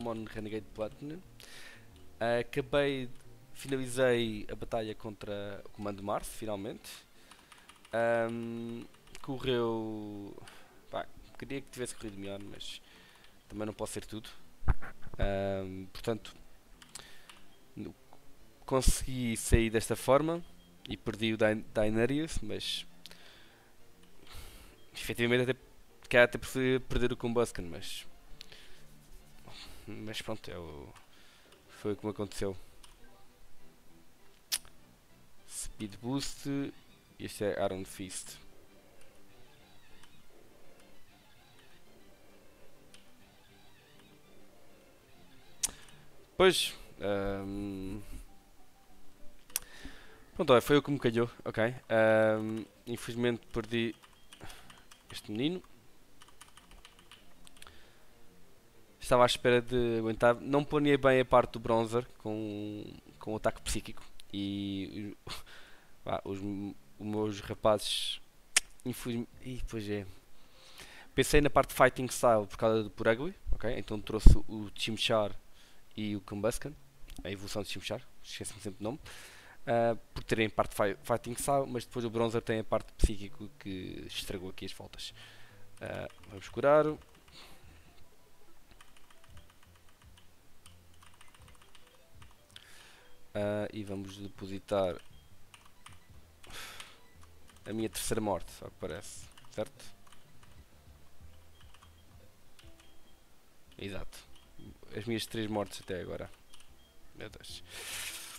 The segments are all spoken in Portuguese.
Pokémon Renegade Platinum. Uh, acabei, finalizei a batalha contra o Comando Mars, finalmente. Um, correu. Pá, queria que tivesse corrido melhor, mas também não posso ser tudo. Um, portanto, consegui sair desta forma e perdi o Dainarius, mas efetivamente até, até preferir perder o Combusken, mas mas pronto, é o, foi como aconteceu. Speed Boost, este é Iron Fist. Pois, um, pronto, foi o que me calhou, ok. Um, infelizmente perdi este menino. Estava à espera de aguentar. Não planeei bem a parte do bronzer com, com o ataque psíquico. E pá, os, os meus rapazes. Infelizmente. pois é. Pensei na parte fighting style por causa do Purugly, ok? Então trouxe o Chimchar e o Combusken, a evolução de Chimchar, esqueci-me sempre o nome, uh, por terem parte fighting style, mas depois o Bronzer tem a parte psíquico que estragou aqui as voltas. Uh, vamos curar. Uh, e vamos depositar a minha terceira morte, ao que parece, certo? Exato. As minhas três mortes até agora. Meu Deus.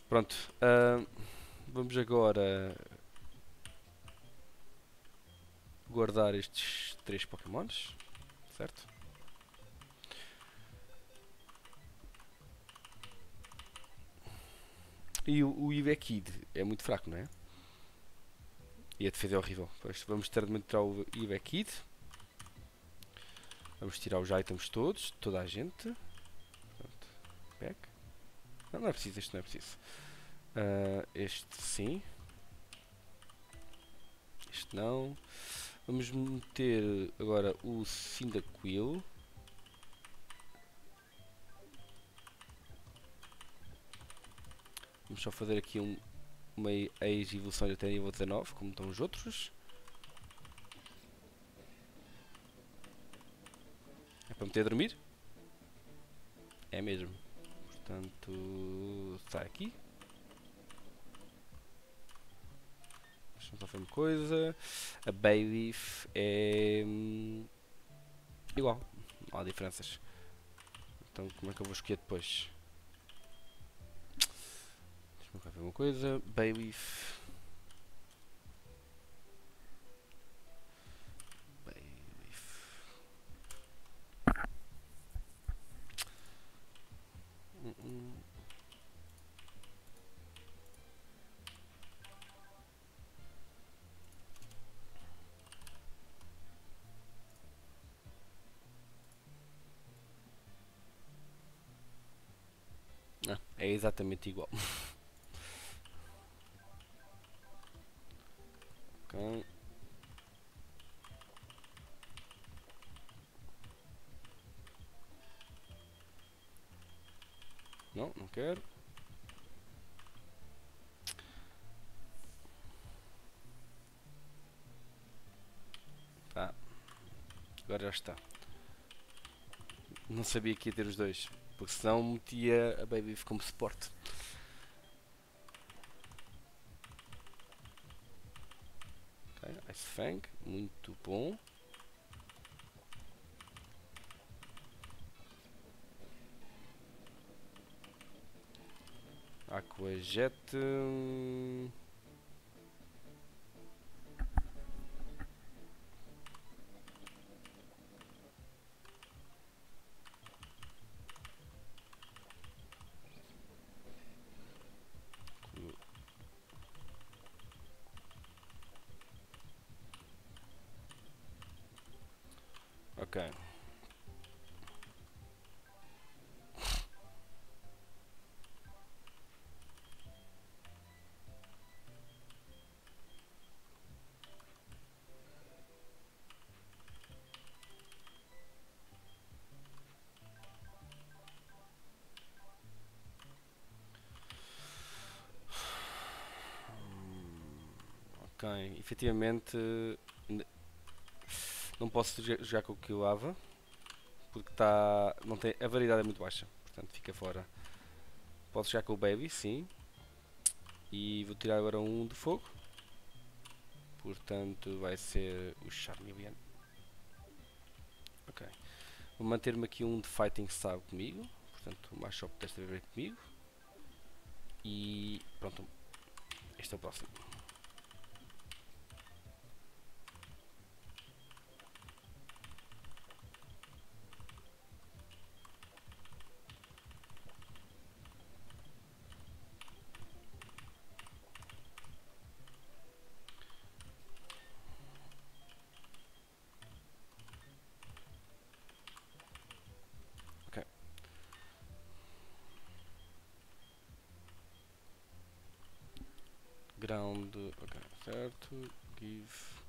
Pronto. Uh, vamos agora guardar estes três pokémons, certo? E o, o Ivekid é muito fraco, não é? E a defesa é horrível. Pois vamos ter de tirar o Ivekid. Vamos tirar os items todos, toda a gente. Pronto. Back. Não, não é preciso, este não é preciso. Uh, este sim. Este não. Vamos meter agora o Cyndaquil. Vamos só fazer aqui um, uma ex-evolução até nível 19, como estão os outros. É para meter a dormir? É mesmo. Portanto, está aqui. Deixa-me só fazer uma coisa. A Bayleaf é hum, igual. Não há diferenças. Então, como é que eu vou escolher depois? Deixa-me cá ver uma coisa. Bayleaf. Bayleaf. Hum, hum. Ah, é exatamente igual. Não, não quero. Tá. Agora já está. Não sabia que ia ter os dois. Porque senão metia a Baby como suporte. Ice Fang, muito bom. Aquajet. Hum, Ok, efetivamente não posso jo- jogar com o Killava porque tá, não tem, a variedade é muito baixa, portanto fica fora. Posso jogar com o Baby, sim. E vou tirar agora um de fogo. Portanto vai ser o Charmeleon. Ok. Vou manter-me aqui um de Fighting Style comigo. Portanto o Machop desta vez comigo. E pronto. Este é o próximo. Ok. Ground, ok, certo. Give.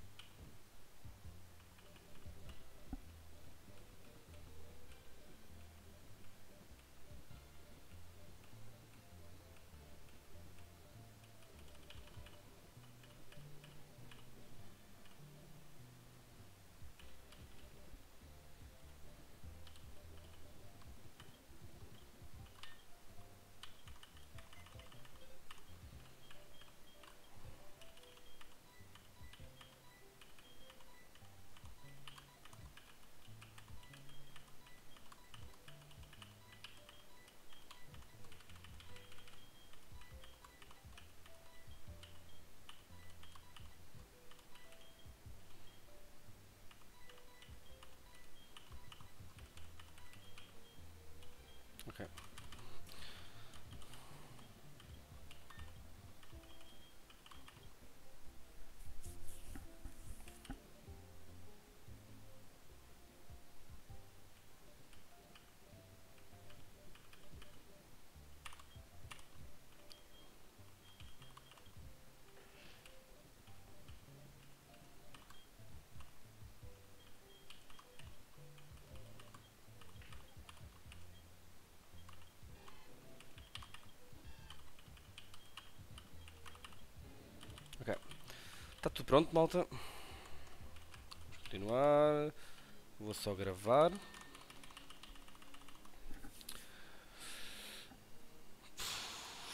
Está tudo pronto, malta. Vamos continuar. Vou só gravar.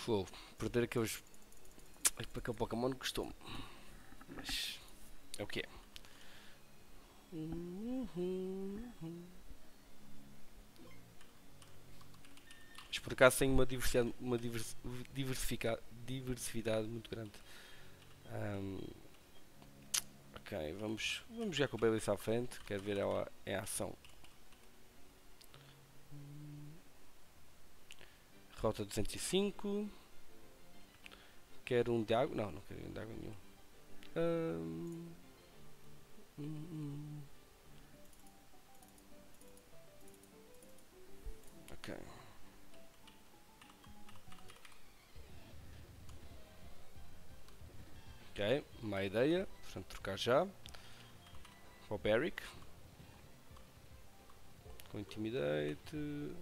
Vou perder aqueles. Aquele Pokémon custou-me. Mas é o que é. Mas por acaso tem uma diversidade, uma divers, diversifica, diversidade muito grande. Ahm, ok, vamos, vamos já com o Babyliss à frente. Quero ver ela em ação. Rota 205. Quero um de água. Não, não quero um de água nenhum. Hum, hum. Ok. Ok, má ideia. Portanto, trocar já. Para o Barrick. Com Intimidate.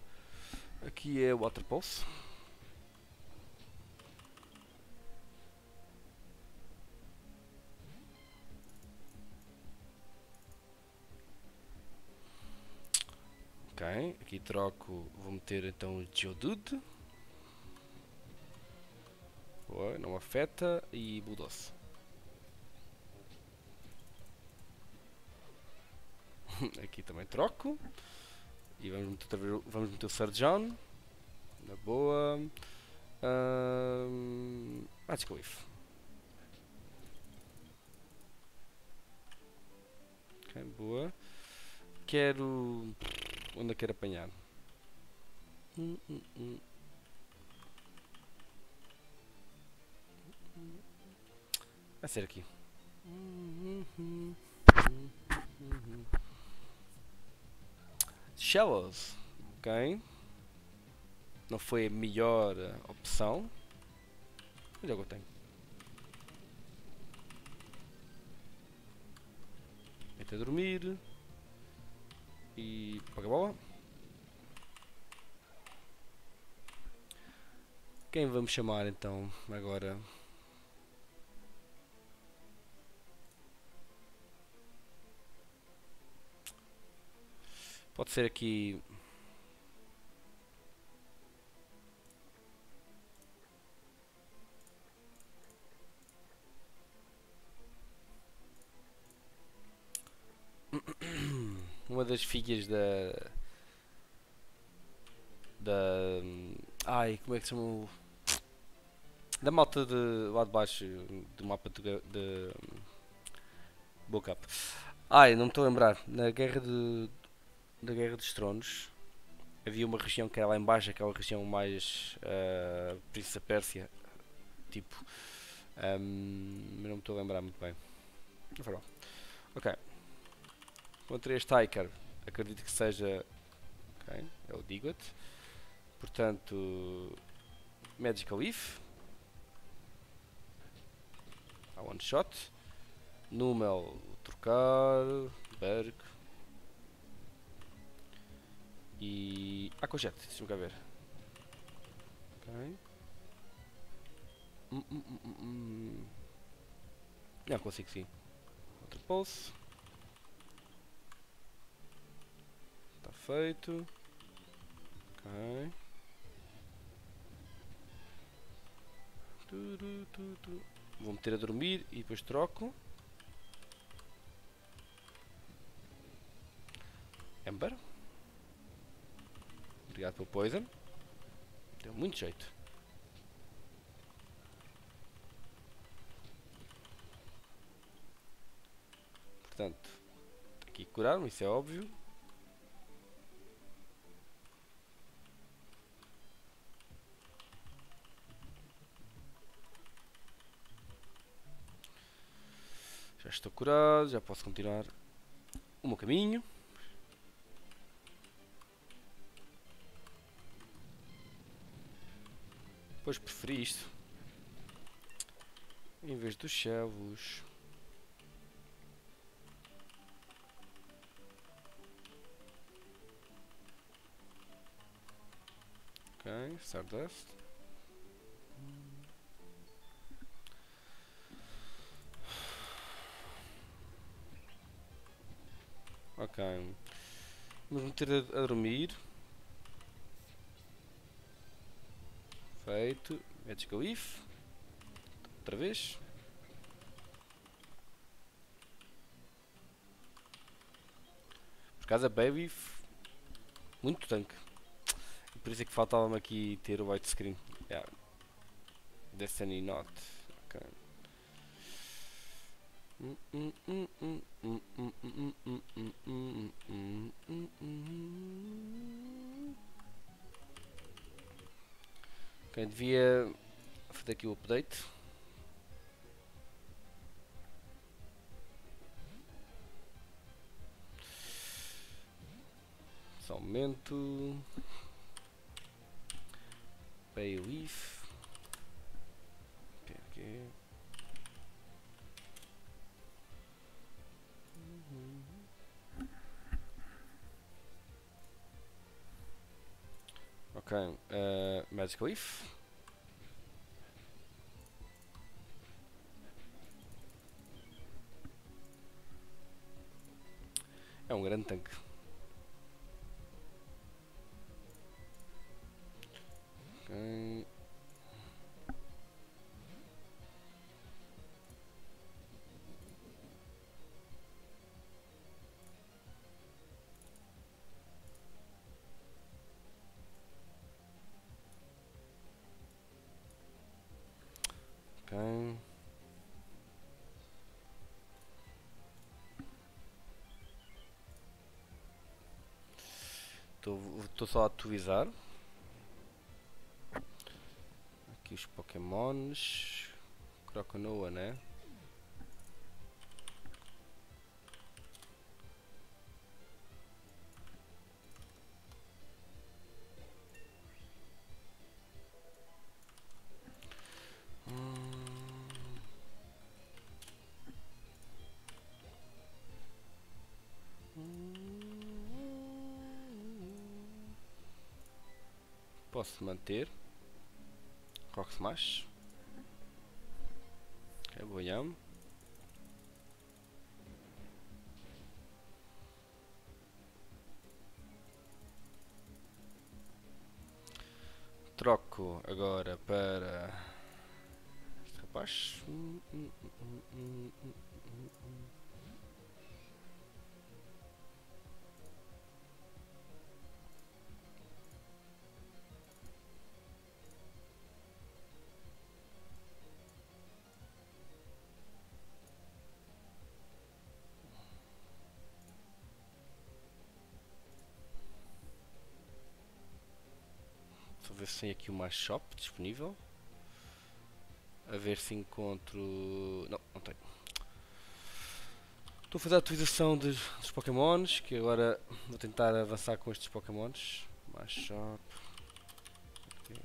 Aqui é Water Pulse. Ok, aqui troco, vou meter então o Geodude. Boa, não afeta e Bulldoze. aqui também troco. E vamos meter, vamos meter o Surgeon. Na boa. Um, Magical Leaf. Ok, boa. Quero. Onde eu quero apanhar? Hum, hum, hum. Vai ser aqui. Shallows. Ok. Não foi a melhor eh, opção. Olha o que eu tenho. Mete a dormir. E paga a bola. Quem vamos chamar então agora? Pode ser aqui. Uma das filhas da. Da. Ai, como é que se chama? Da malta de lá de baixo do mapa de, de Bocap. Ai, não me estou a lembrar. Na guerra de. Da Guerra dos Tronos havia uma região que era lá em baixo, aquela região mais uh, Princesa Pérsia, tipo. ahm, mas não me estou a lembrar muito bem. Mal. Ok. Contra este Icar, acredito que seja. Ok, é o Digot. Portanto. Magical Leaf. Há one shot. Numel, trocar. Berg. E. Ah, Cochete, deixa-me ver. Ok. Hum, hum, hum, hum, hum. Não, consigo sim. Outro pulse. Está feito. Ok. Vou meter a dormir e depois troco. Ember. Obrigado pelo poison. Deu muito jeito. Portanto, aqui curar-me, isso é óbvio. Já estou curado, já posso continuar o meu caminho. Pois preferi isto. Em vez dos chavos. Ok, Stardust. Ok. Vamos meter a, a dormir. Feito. Magical Leaf. Outra vez. Por acaso a Baby. Muito tanque. Por isso é que faltava-me aqui ter o white screen. Yeah. Destiny Not. Ok. Ok, devia fazer aqui o update. Só um momento. Bayleaf. PG. Ok, uh, Magic Leaf. É um grande tanque. Ok. Estou só a atualizar. Aqui os Pokémons. Croconoa, né? posso manter. Rock Smash. Ok, boião. Troco agora para este rapaz. Hum, hum, hum, tem aqui uma shop disponível. A ver se encontro. Não, não tenho. Estou a fazer a atualização dos, dos Pokémons, que agora vou tentar avançar com estes Pokémons. Mais shop. Ok.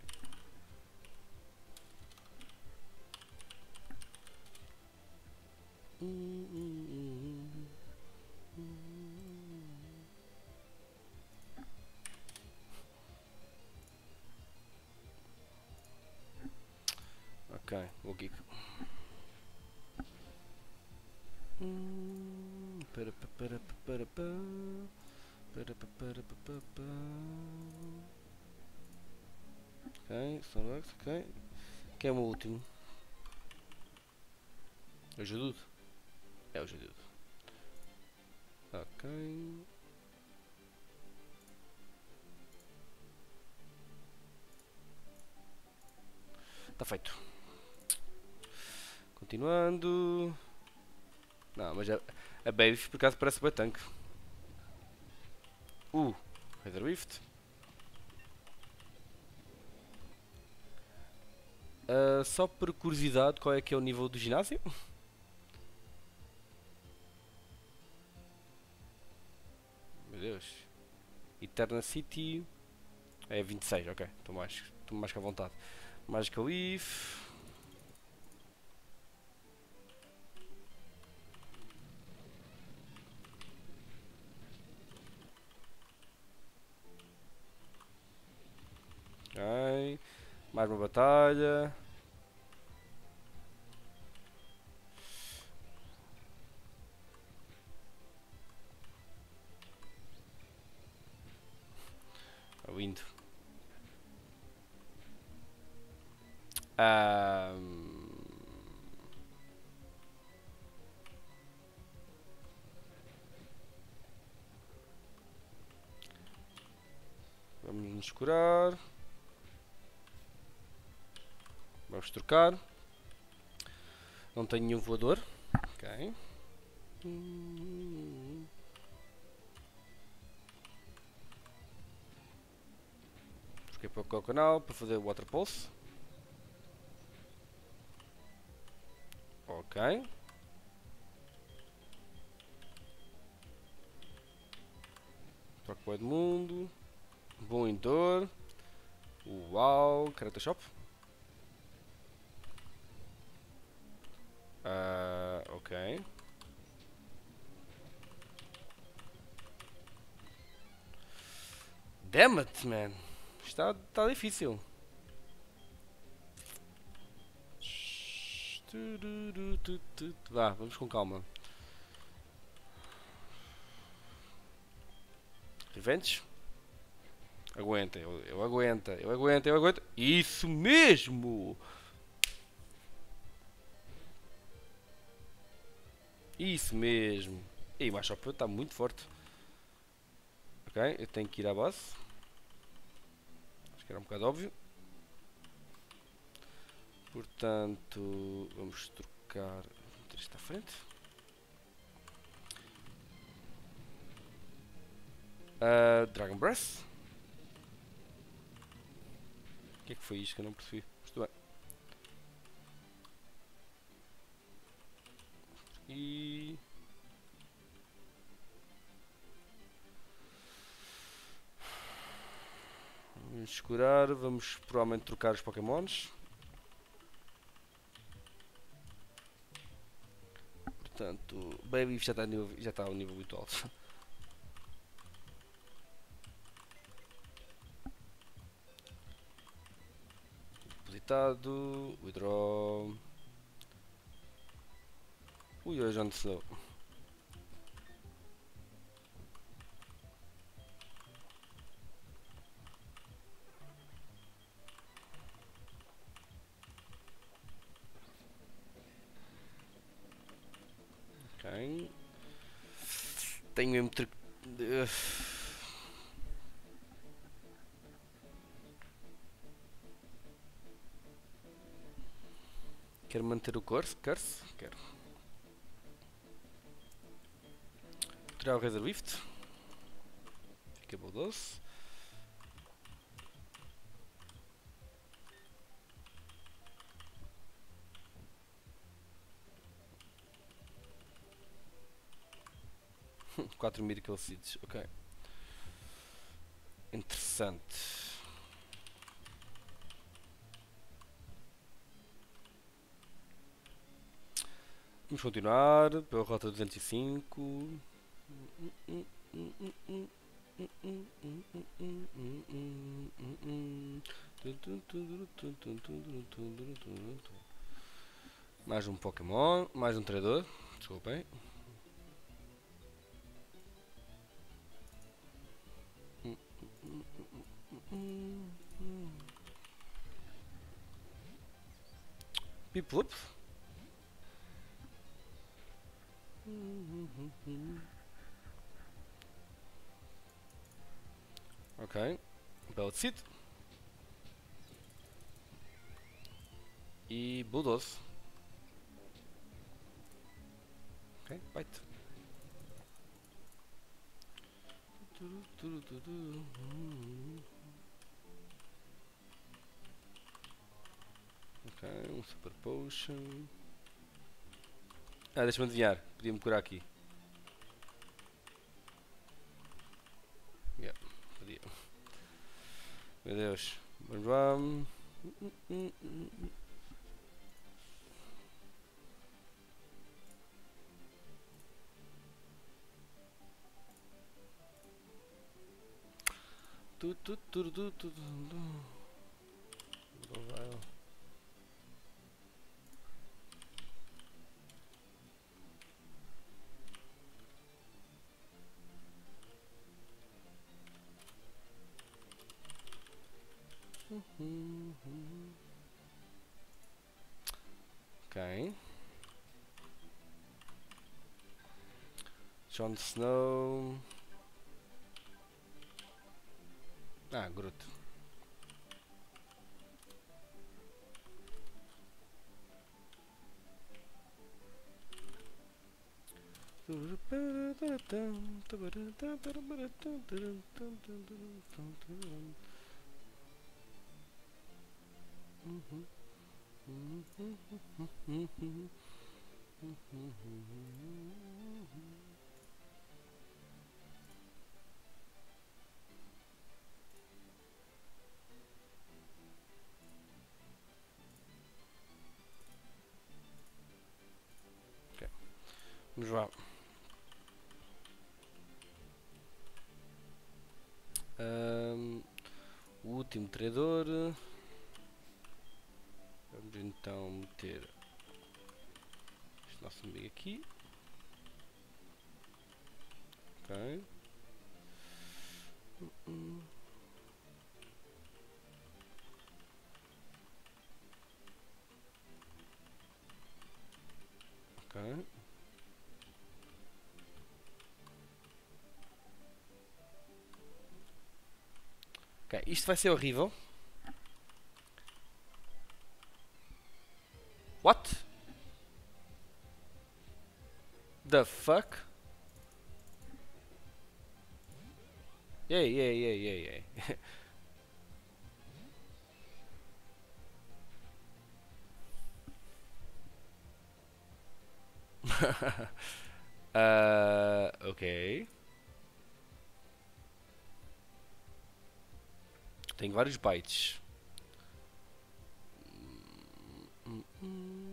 Ok, vou aqui. Hum, para pa para pa para pa para pa para pa pa pa. Ok, Starbucks, ok. Quem é o último? É o Jadudo? É o Jadudo. Ok. Está feito. Continuando. Não, mas a, a Baby por acaso parece bem tanque. Uh, Heather Rift. Ah, só por curiosidade, qual é que é o nível do ginásio? Meu Deus. Eterna City. É 26, ok. Estou mais, estou mais que à vontade. Magical Leaf. Mais uma batalha. Lindo. Ahm. Vamos nos curar. Vamos trocar. Não tenho nenhum voador. Ok. Troquei para o canal para fazer o Water Pulse. Ok. Troco para o Edmundo. Bom em dor. Uau, Character Shop. Damn it, man. Está, está difícil. Vá, vamos com calma. Revenge? Aguenta, eu, eu aguenta, eu aguento, eu aguento. Isso mesmo! Isso mesmo. E o Machop está muito forte. Ok, eu tenho que ir à base. Que era um bocado óbvio. Portanto, vamos trocar. Isto à frente. Ah, Dragon Breath. O que é que foi isto que eu não percebi? Isto bem. E. Vamos curar, vamos provavelmente trocar os Pokémons. Portanto, Baby já está, nível, já está ao nível muito alto. Depositado, withdraw. Ui, onde se Tenho mesmo. Tre... Quero manter o curse? Curse? Quero. Tirar o Razor Lift. Fica. 4 Miracle Seeds, ok. Interessante. Vamos continuar pela rota 205. Mais um Pokémon, mais um treinador, desculpem. Piplup. Ok. Beltseed. E Bulldoze. Ok, bite. Um Super Potion. Ah, deixa-me adivinhar. Podia-me curar aqui. Yeah, podia. Meu Deus. Vamos lá. Tu, tu, tu, tu, tu, tu, Ok. Jon Snow. Ah, Groot. Vamos lá. Ahm, o último treinador. Então meter este nosso amigo aqui. Ok. Ok. Ok, isto vai ser horrível. The fuck? Yay, yay, yay, yay, yay. uh, ok. Tem vários bytes. Pronto,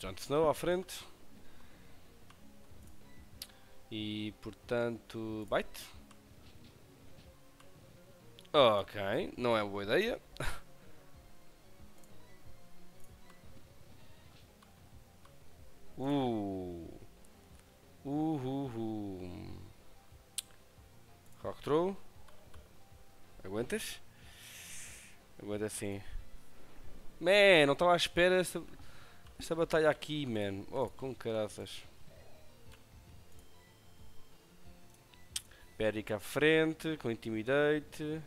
Jon Snow à frente. E portanto. Bite. Ok, não é boa ideia. Uh. Uhuhu. Rock throw. Aguentas? Aguenta sim. Man, não estava à espera desta batalha aqui, man. Oh, com caraças. Beric à frente, com Intimidate.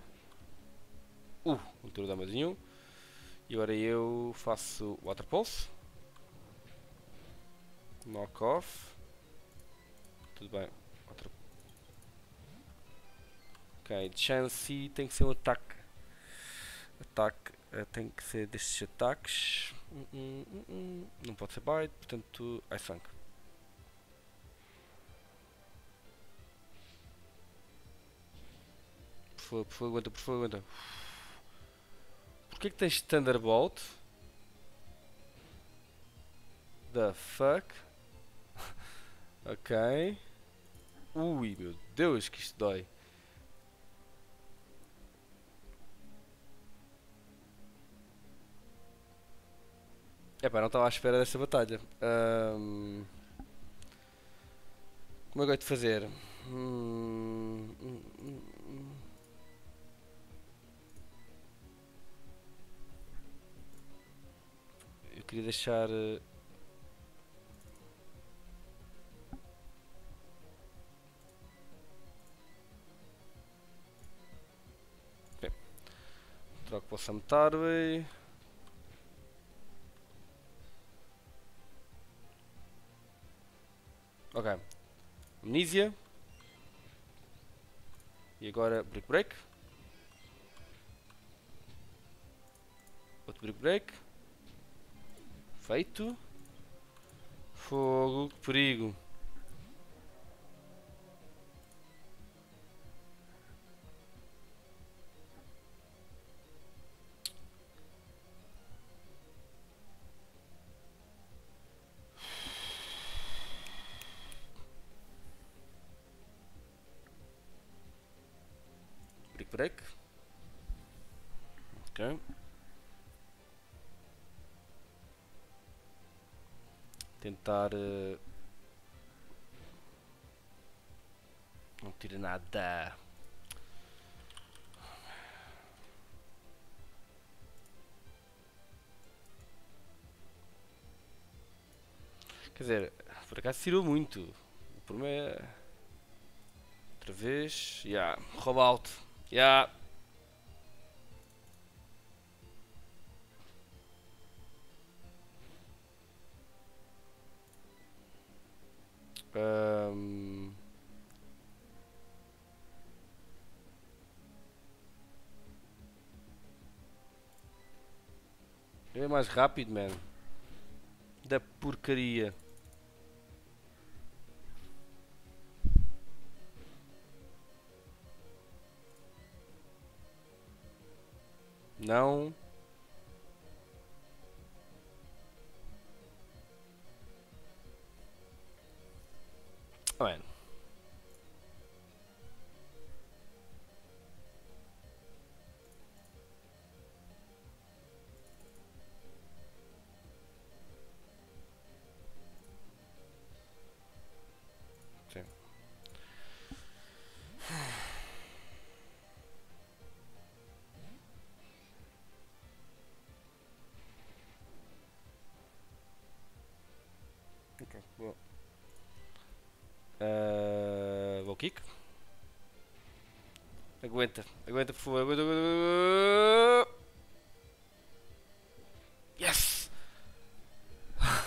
Uh, um tiro damazinho. E agora eu faço Water Pulse. Knock off. Tudo bem. Outra... Ok, Chansey tem que ser um ataque. Ataque uh, tem que ser destes ataques. Uh, uh, Não pode ser bite, portanto, Ice Funk. Por favor, por favor, aguenta, por favor, aguenta. Porquê que tens Thunderbolt? The fuck? ok. Ui, meu Deus, que isto dói. Epá, não estava à espera desta batalha. Ahm, Como é que eu de fazer? Hum, hum, hum. Eu queria deixar. eh, Ok. Troco para o Samtarway. Ok. Amnesia. E agora Brick Break. Outro Brick Break. Feito. Fogo, que perigo. Tentar. eh, Não tira nada. Quer dizer, por acaso tirou muito. O problema é. Outra vez. Yeah. Ya. Yeah. Ahm. É mais rápido, man. Da porcaria. Não. Bueno. Sim.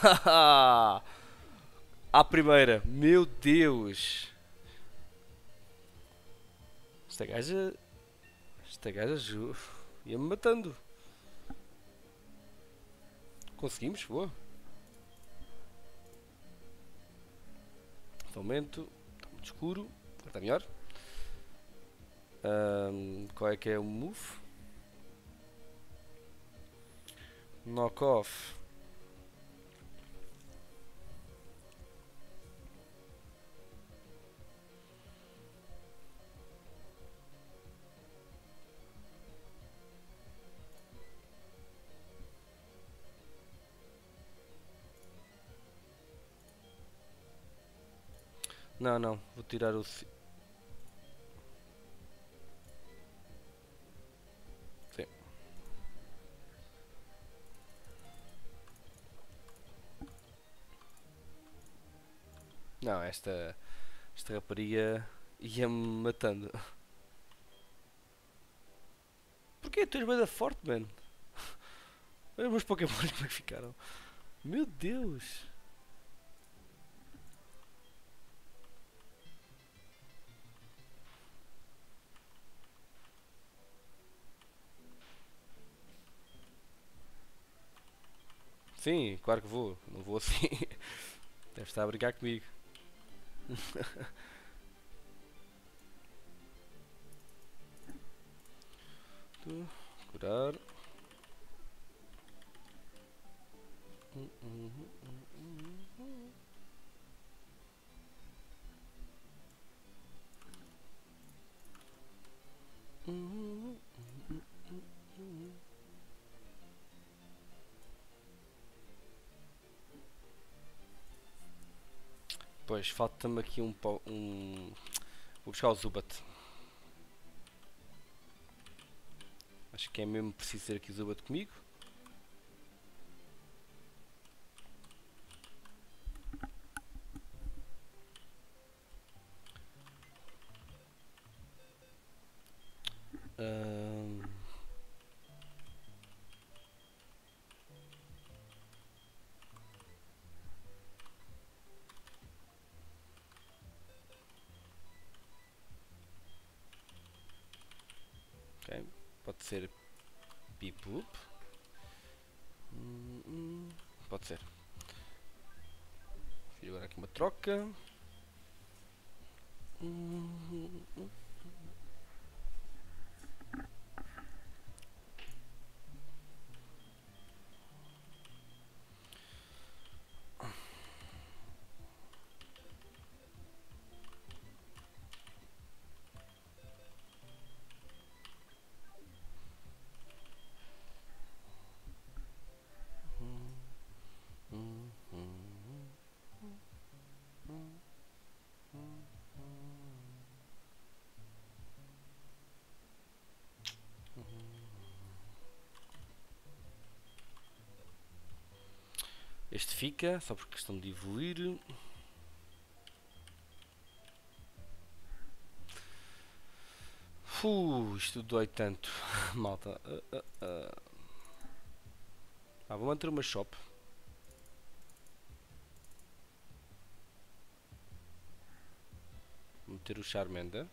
à primeira, meu Deus! Esta gaja. Esta gaja ia-me matando. Conseguimos? Boa. Momento, está muito escuro, está melhor. Ahm, qual é que é o move? Knock off. Não, não, vou tirar o... Sim, Não, esta, esta rapariga ia-me matando. Porquê? Tu és bem forte, mano. Olha os meus pokémons como é que ficaram. Meu Deus! Sim, claro que vou. Não vou assim. Deve estar a brincar comigo. Curar. Pois, falta-me aqui um, um... Vou buscar o Zubat. Acho que é mesmo preciso ter aqui o Zubat comigo. Aqui fica, só por questão de evoluir. Uh, isto dói tanto, malta. Uh, uh. Ah, vou manter uma shop. Vou meter o Charmander.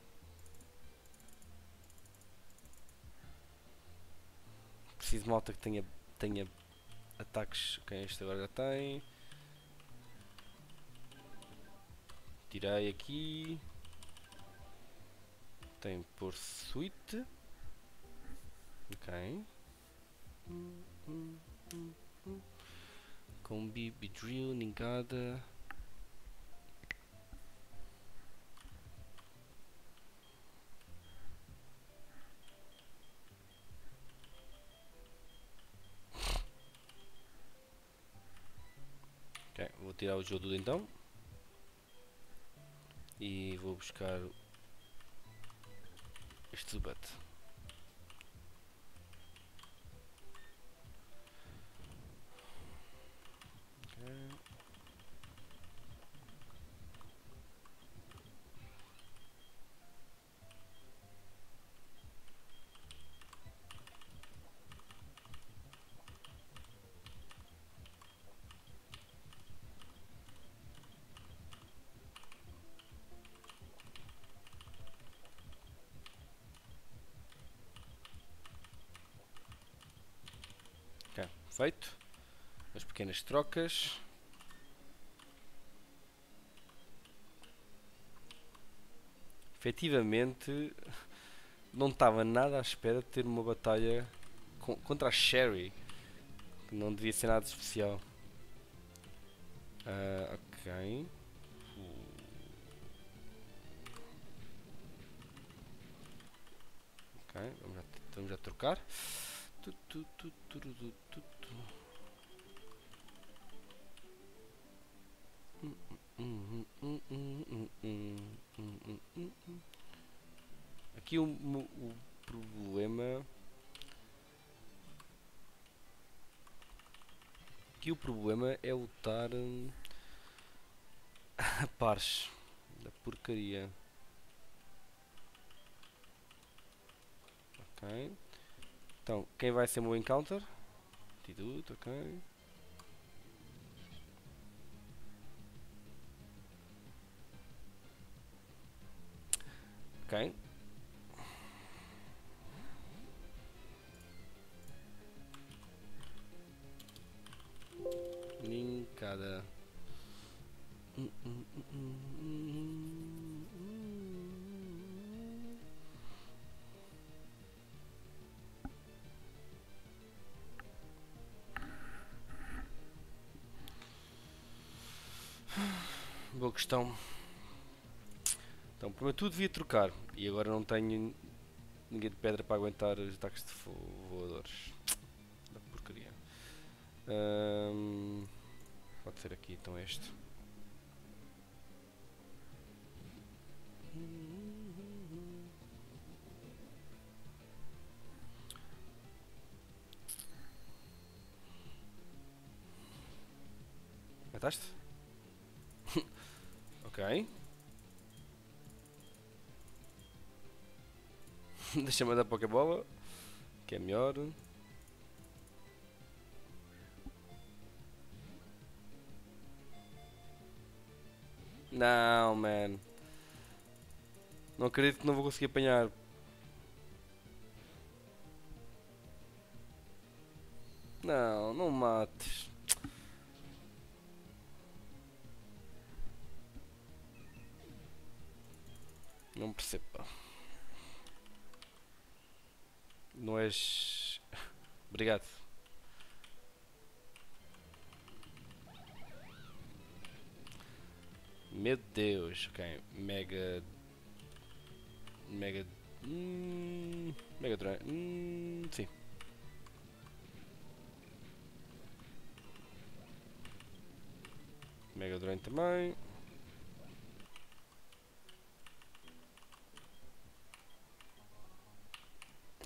Preciso malta que tenha, tenha Ataques, quem este agora já tem. Tirei aqui. Tem por suite. Ok. Com BB Drill, Ningada. Tirar o jogo então e vou buscar este Zubat. Feito. As pequenas trocas. Efetivamente, não estava nada à espera de ter uma batalha contra a Sherry. Que não devia ser nada especial. Uh, ok. Ok, vamos já, vamos já trocar. Tu, tu, tu, Aqui o, o problema. Aqui o problema é lutar. Pares. Da porcaria. Ok. Então, quem vai ser o meu encounter? Atitude, ok. Ok. Linkada. Hum, hum, hum, Boa questão. Então, primeiro tudo devia trocar. E agora não tenho ninguém de pedra para aguentar os ataques de vo- voadores. Da porcaria. Pode ser aqui então este. Mataste? Ok. Deixa-me dar Pokébola. Que é melhor. Não, man. Não acredito que não vou conseguir apanhar. Não, não mates. Obrigado. Meu Deus, ok. Mega. Mega. Hum, Mega Drive. Hum, sim. Mega Drive também.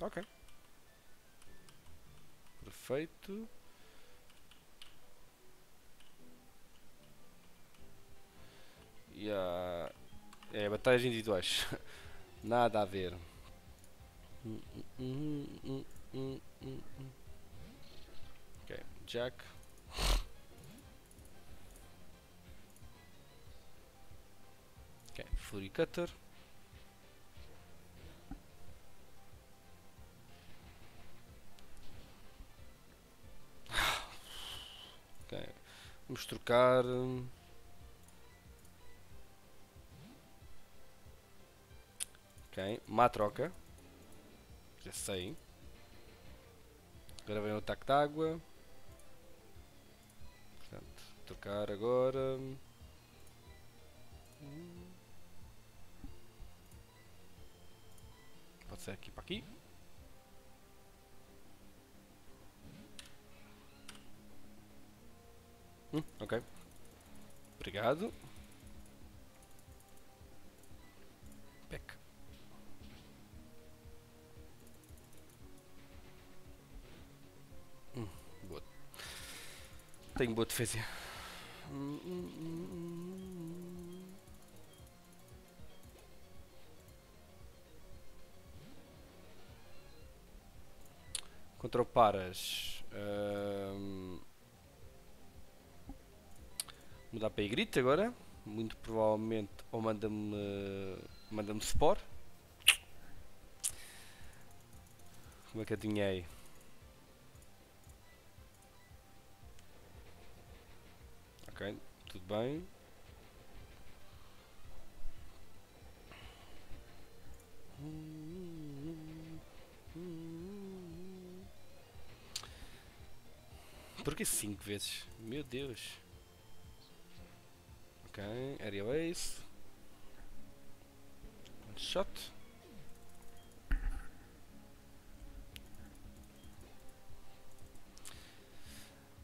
Ok. Perfeito. E a. É, batalhas individuais. Nada a ver. Hum, hum, hum. Ok, Jack. Ok, Fury vamos trocar. hum. Ok, má troca. Já sei. Agora vem o ataque de água. Portanto, trocar agora. Hum. Pode ser aqui para aqui. Hum, ok. Obrigado. Peck. Hum, boa. Tenho boa defesa. Hum, hum, hum. Contra o Paras. hum, mudar para Igrite agora. Muito provavelmente ou manda-me manda-me Spore. Como é que adivinhei? Ok, tudo bem. Por que 5 vezes? Meu Deus. Ok, Aerial Ace. One shot.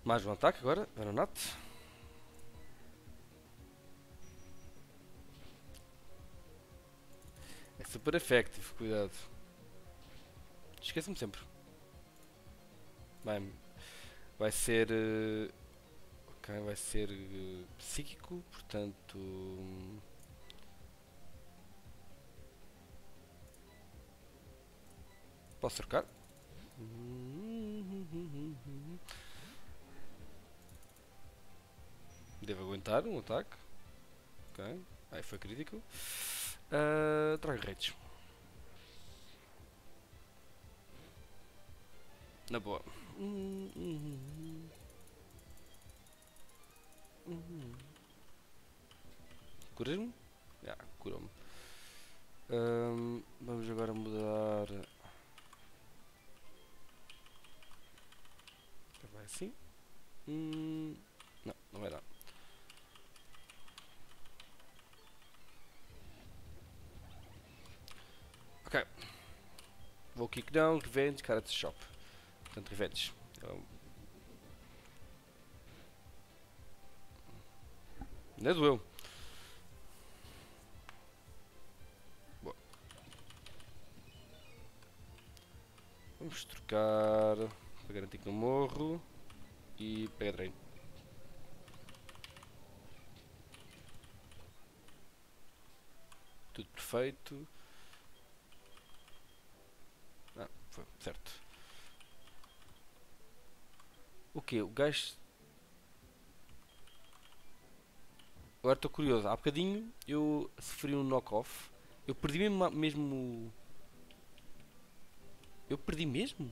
Mais um ataque agora, Veronat. É super effective, cuidado. Esqueço-me sempre. Vai, vai ser. eh, Ok, vai ser uh, psíquico, portanto. hum, Posso trocar? Devo aguentar um ataque. Ok. Aí foi crítico. Uh, traga redes. Na boa. Curas-me? Já, curou-me. Ahm, vamos agora mudar. Vai assim? Hum, não, não vai dar. Ok. Vou kick down, revenge, character shop. Portanto, revenge. Então, Doeu. Boa. Vamos trocar para garantir que não morro e treino. Tudo perfeito. Ah, foi certo. O que? O gajo Agora estou curioso. Há bocadinho eu sofri um knock-off. Eu perdi mesmo, mesmo. Eu perdi mesmo?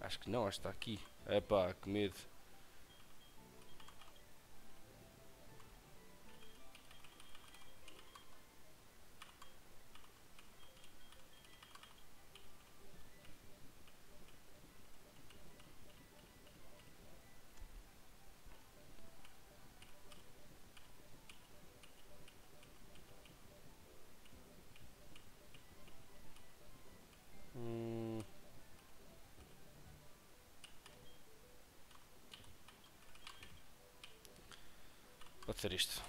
Acho que não, acho que está aqui. Epá, que medo. Ser isto.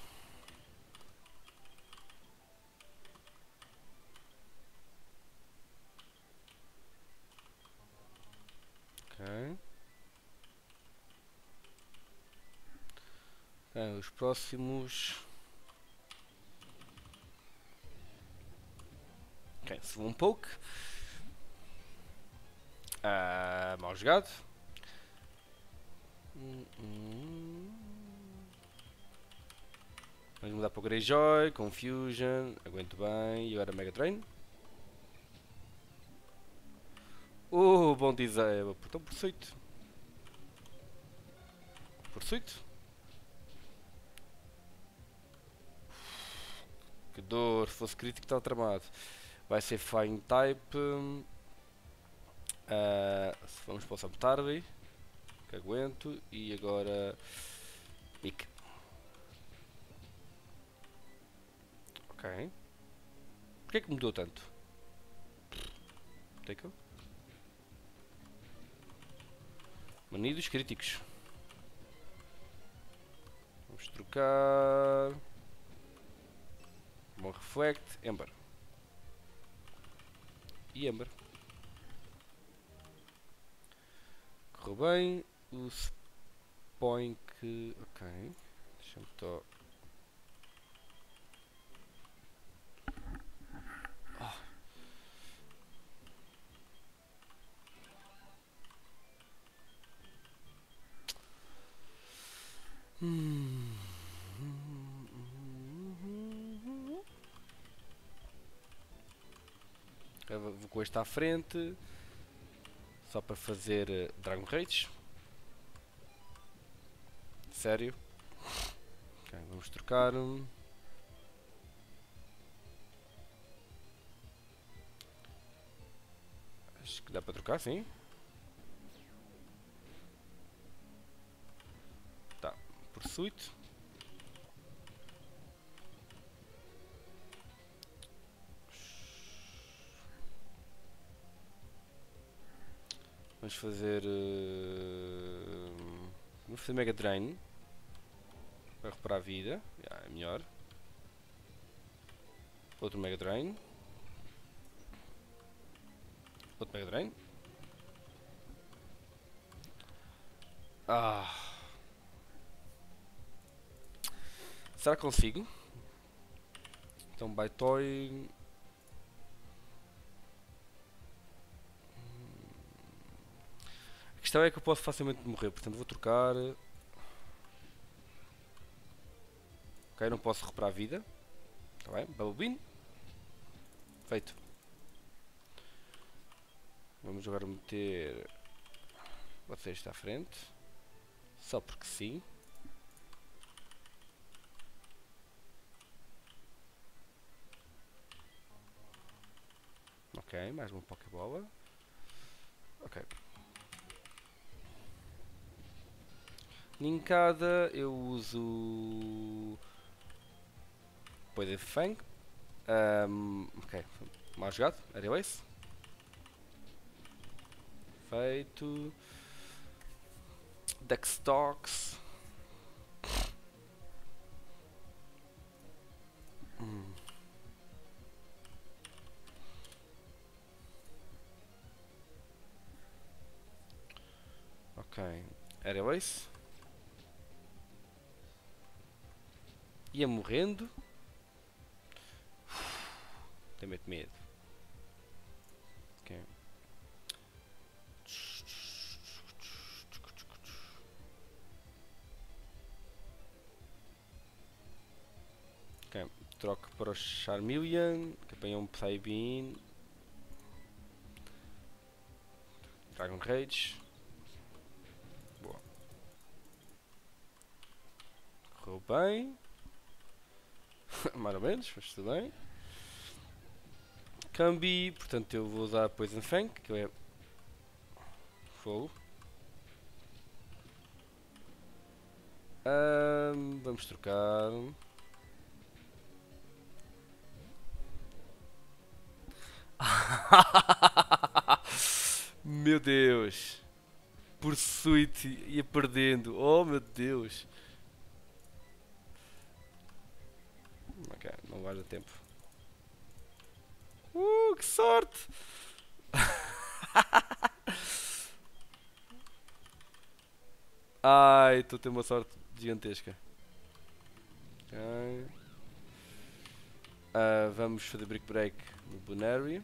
Ok. Os próximos. Ok, se um pouco. Ah, mal jogado. Hum, hum. Vamos mudar para o Greyjoy, Confusion, aguento bem, e agora Mega Train. Oh, bom dizer, então Pursuit. Pursuit. Que dor, se fosse crítico estava tramado. Vai ser Fine Type. Ah, vamos para o Sabotardi. Que aguento. E agora. Mick. Ok. Porquê que mudou tanto? Take Mania dos críticos. Vamos trocar. Bom Reflect. Ember. E Ember. Correu bem. O Spoink. Ok. Deixa-me só. Vou com este à frente. Só para fazer eh, Dragon Rage. Sério. Ok, vamos trocar. Acho que dá para trocar, sim. Tá, Pursuit. Vamos fazer. eh, vamos fazer Mega Drain. Para recuperar a vida. Já, é melhor. Outro Mega Drain. Outro Mega Drain. Ah. Será que consigo? Então, by toy. A questão é que eu posso facilmente morrer, portanto vou trocar. Ok, não posso recuperar a vida. Está bem, Bean. Feito. Vamos agora meter vocês à frente. Só porque sim. Ok, mais uma Pokébola. Ok. Nincada, eu uso. Poder Fang. Um, ok, mal jogado, era esse. Feito. Dextox. Ok, era esse. Ia morrendo. Tenho muito medo. Ok. Ok, troco para o Charmeleon, que apanhou um Psybeam. Dragon Rage. Boa. Correu bem. Mais ou menos, mas tudo bem. Cambi, portanto eu vou usar Poison Fang, que é fogo. Um, vamos trocar. meu Deus! Pursuit ia perdendo. Oh meu Deus! Não vai dar tempo. Uh, que sorte! Ai, estou a ter uma sorte gigantesca. Ok. Ah, vamos fazer brick break no Bunary.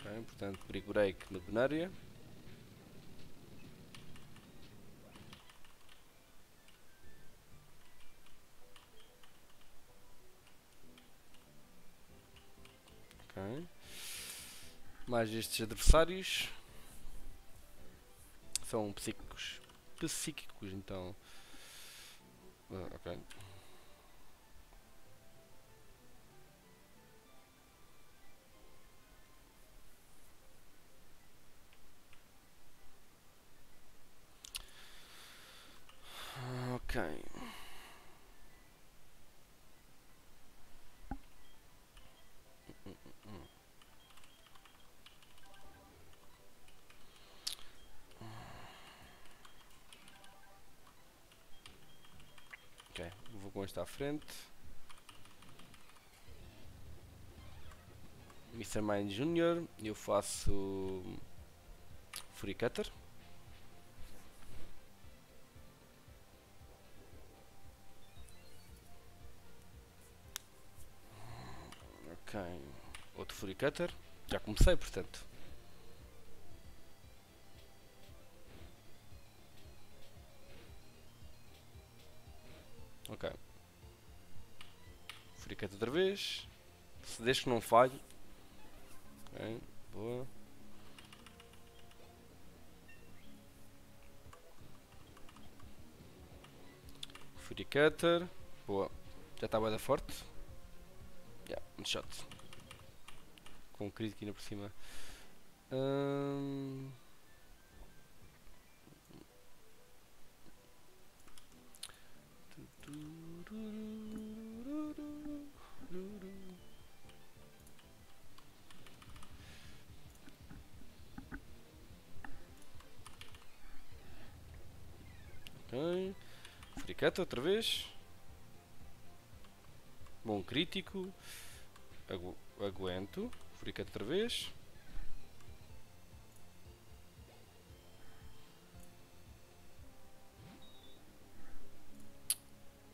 Ok, portanto, brick break no Bunária. Ok. Mais estes adversários. São psíquicos. Psíquicos, então. Ah. Ok. Este à frente. Mr. Mine Jr. Eu faço Free Cutter. Ok. Outro Fury Cutter. Já comecei, portanto. Cutter outra vez. Se deixo que não falhe. Ok. Boa. Fury Cutter. Boa. Já está bem da forte. Yeah, um shot. Com um crítico ainda por cima. Hum... Ok. Outra vez. Bom crítico. Agu aguento. Furicata outra vez.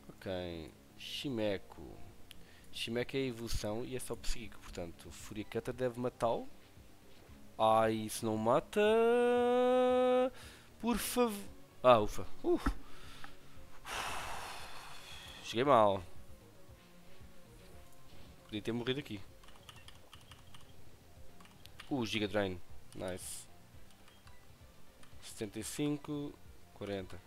Ok. Shimeco. Shimeco é a evolução e é só psíquico. Portanto, Furicata deve matá-lo. Ai, isso não mata. Por favor. Ah, ufa. Uf. Cheguei mal. Podia ter morrido aqui. Uh, Giga Drain. Nice. 75, 40.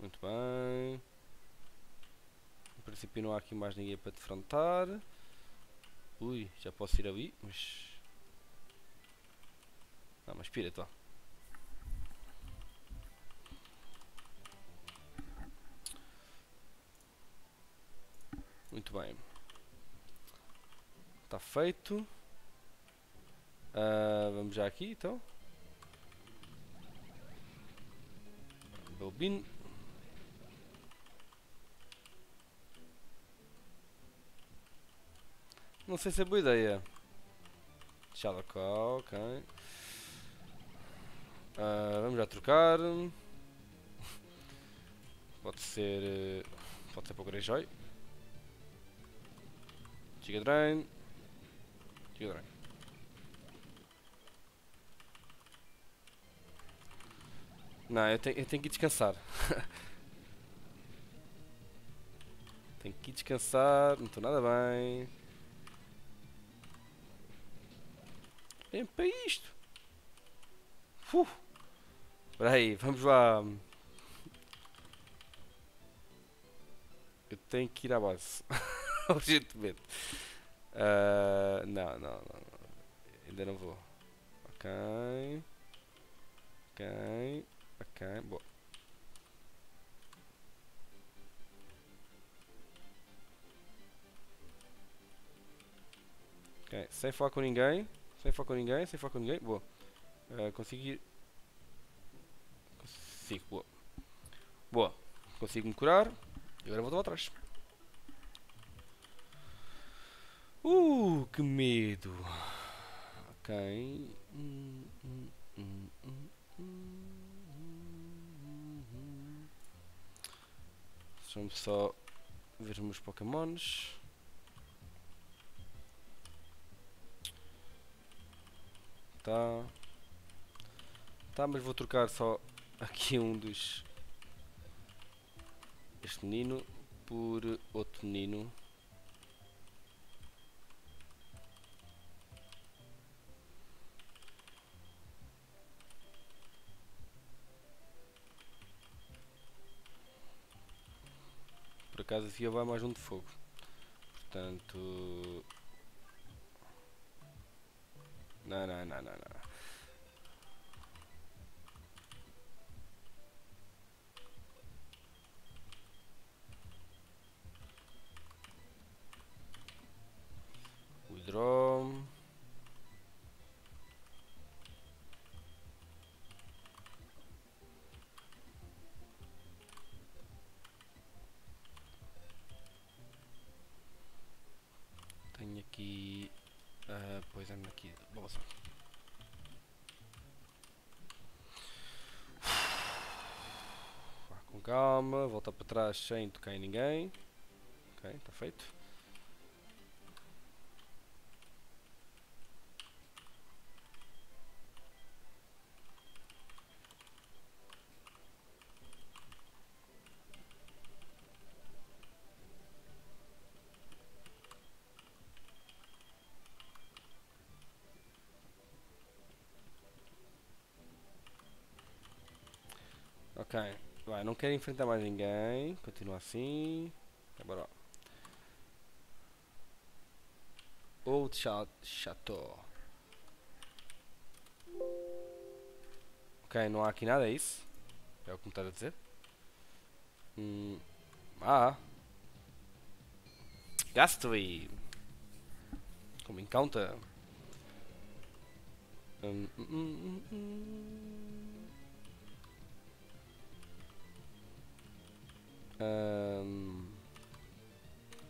Muito bem. Em princípio não há aqui mais ninguém para defrontar. Ui, já posso ir ali, mas... Não, mas lá. Muito bem. Está feito. Ah, vamos já aqui então. Belbin. Não sei se é boa ideia. Shallow ok. Ah, vamos já trocar. Pode ser. eh, Pode ser para o Greyjoy. Giga Drain. Giga Drain. Não, eu tenho, eu tenho que descansar. tenho que descansar, não estou nada bem. Bem para isto. Uh. Espera aí, vamos lá. Eu tenho que ir à base. Urgentemente. Ah, não, não, não. Ainda não vou. Ok. Ok. Ok. Boa. Ok. Sem falar com ninguém. Sem falar com ninguém. Sem falar com ninguém. Boa. Uh, conseguir. Consigo. Boa. Boa. Consigo me curar. E agora volto atrás. Uh, que medo. Ok. Hum, hum, hum. Deixa-me só ver os meus pokémons. Tá. Tá, mas vou trocar só aqui um dos. Este menino por outro menino. Por acaso havia lá mais um de fogo. Portanto. Não, não, não, não, não. Withdraw. Tenho aqui. ah, pois ando aqui. Bolsa. Vá com calma, volta para trás sem tocar em ninguém. Ok, está feito. Ok. Vai, não quero enfrentar mais ninguém. Continua assim. Agora. Old Chateau. Ok, não há aqui nada, é isso? É o que me estás a dizer? Hum. Ah. Gastly. Como encounter. Hum, hum, hum, hum. Um,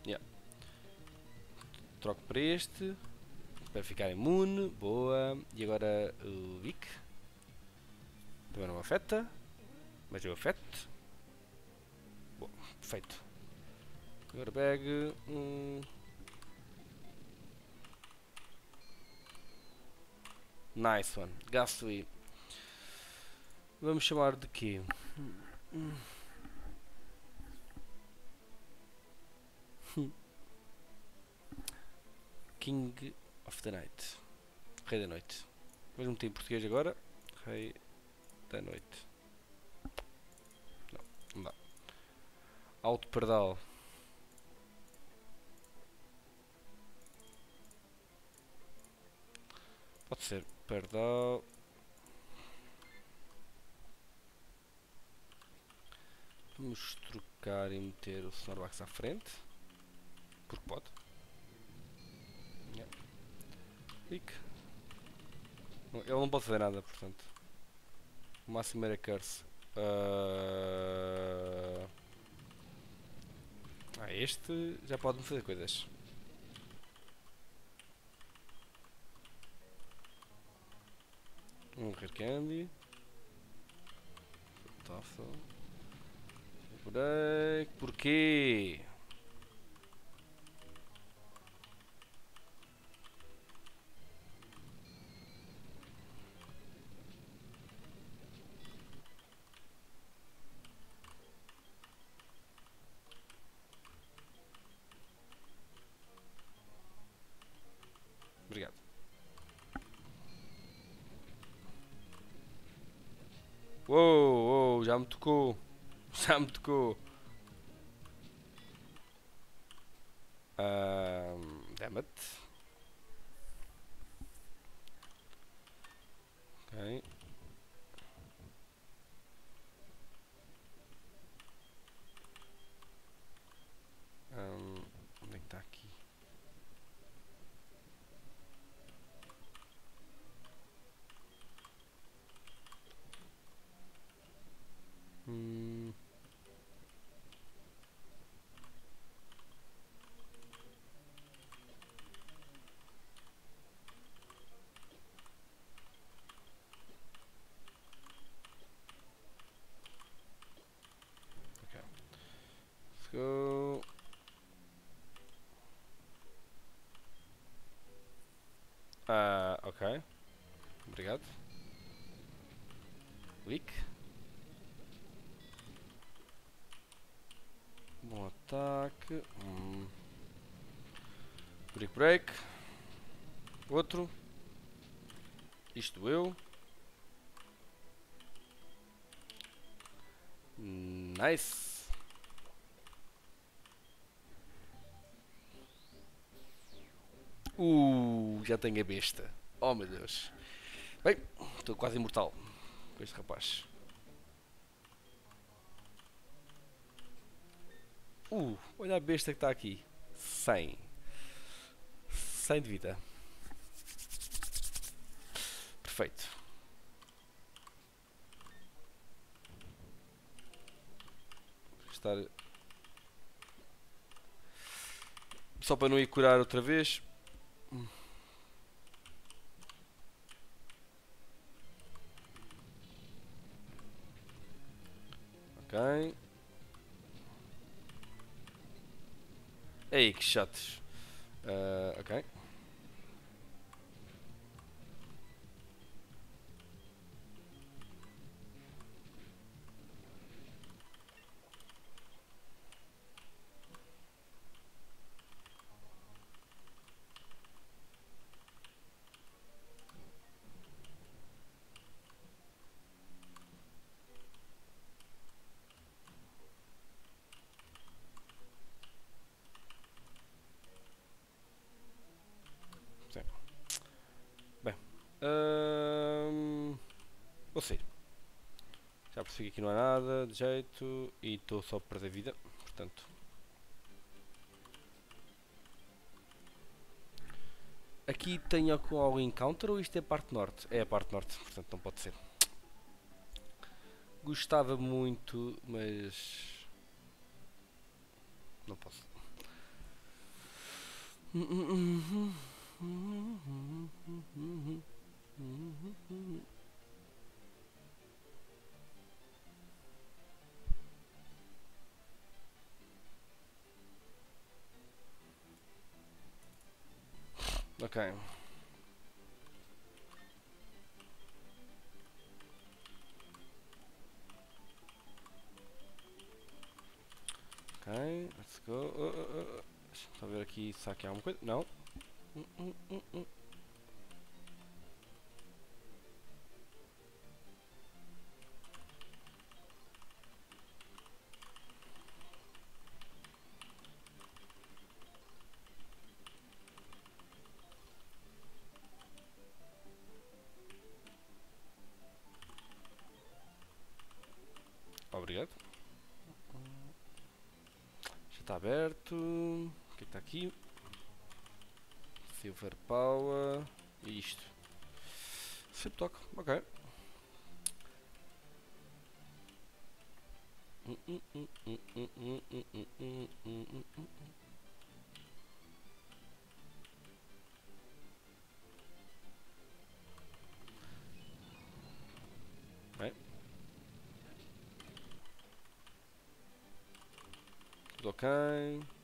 yeah. Troco para este para ficar imune. Boa. E agora o Vic. Também não afeta. Mas eu afeto. Bom, perfeito. Agora bag. Nice one. Gastly. Vamos chamar de quê? King of the Night. Rei da Noite. Vamos meter em português agora. Rei da Noite. Não, não dá. Alto Pardal. Pode ser Pardal. Vamos trocar e meter o Snorlax à frente. Porque pode. Yeah. Ele não pode fazer nada, portanto. O máximo era curse. Uh... Ah, este já pode-me fazer coisas. Um Rare Candy. Toffle. Break. Porquê? Já me tocou. Um, damn it. Ok. Um, onde é que está aqui? Hum. Okay. Let's go. Ah, ok. Obrigado. Weak. Bom ataque. Hum. Brick break. Outro. Isto eu. Nice. Uh, já tenho a besta. Oh meu Deus. Bem, estou quase imortal com este rapaz. Uh, olha a besta que está aqui. 100. 100 de vida. Perfeito. Estar... Só para não ir curar outra vez. Ok. Ei, que chatos. Uh, ok. Aqui não há nada de jeito e estou só a perder vida, portanto. Aqui tem algum encounter ou isto é a parte norte? É a parte norte, portanto não pode ser. Gostava muito, mas não posso. Ok. Ok, let's go. Uh, uh, uh. Deixa eu ver aqui aqui alguma coisa. Não. Uh, uh, uh, uh. Aqui? Silver Power. E isto. Sempre toca. Ok. Tudo ok.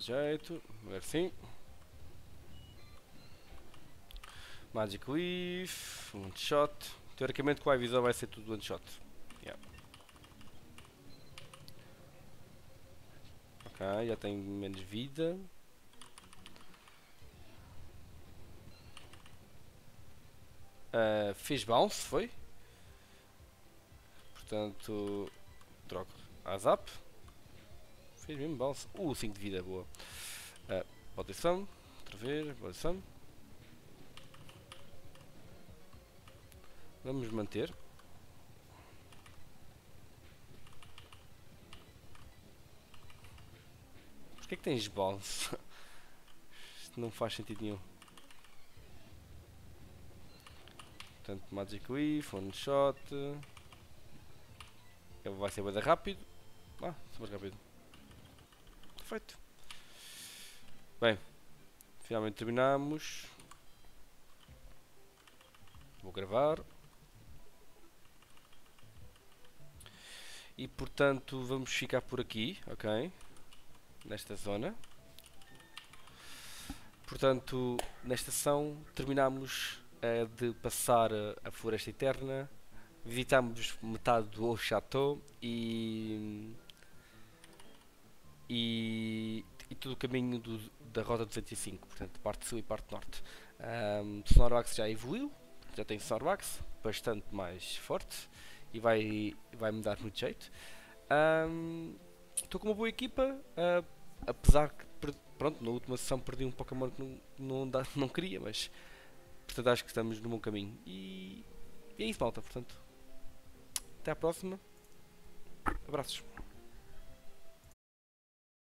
Jeito. Sim. Magic Leaf, one shot. Teoricamente com a visão vai ser tudo one shot. Yeah. Ok, já tem menos vida. Uh, fez bounce, foi? Portanto, droga. Azap. Fez mesmo bounce. Uh, 5 de vida, boa. Uh, body sum, outra vez, sum. Vamos manter. Porquê é que tens bounce? Isto não faz sentido nenhum. Portanto, Magic Leaf, one shot. Vai ser bem rápido. Ah, super rápido. Perfeito. Bem, finalmente terminamos. Vou gravar. E portanto vamos ficar por aqui, ok? Nesta zona. Portanto, nesta sessão terminamos de passar a Floresta Eterna. Visitamos metade do Old Chateau e, e, e todo o caminho do, da Rota 205, portanto, parte sul e parte norte. Um, Snorlax já evoluiu, já tem Snorlax, bastante mais forte e vai, vai me dar muito jeito. Estou um, com uma boa equipa, uh, apesar que pronto, na última sessão perdi um Pokémon que não, não, não queria, mas portanto acho que estamos no bom caminho. E, e é isso, malta. Portanto, até à próxima. Abraços.